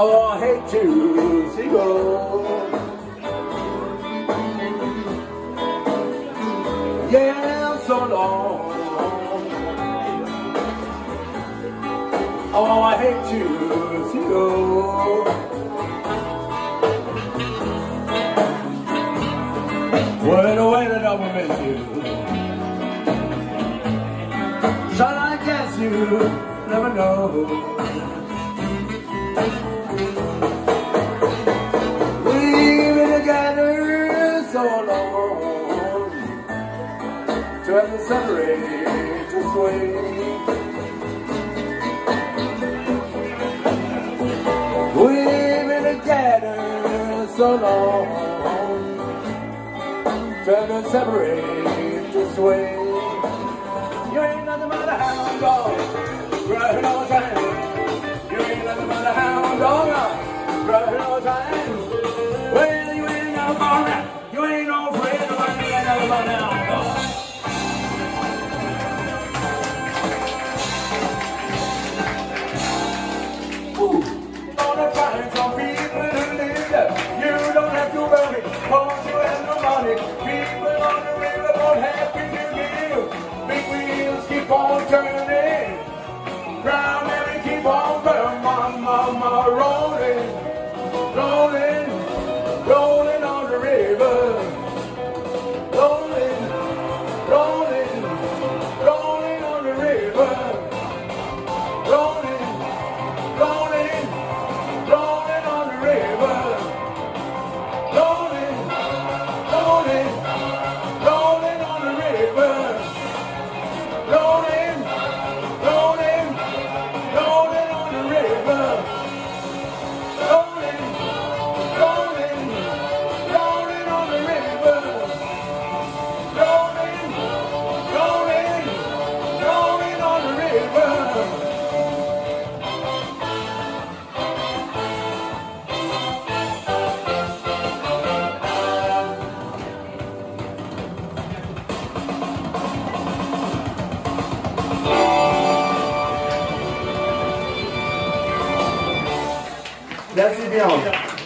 Oh, go. Yeah, so long. Oh, I hate to see to go. Wait, wait, I will miss you. Shall I guess you never know? To separate this way We've been together so long. Have to separate this way People on the river happy to give. Big wheels keep on turning. Desce, Bião.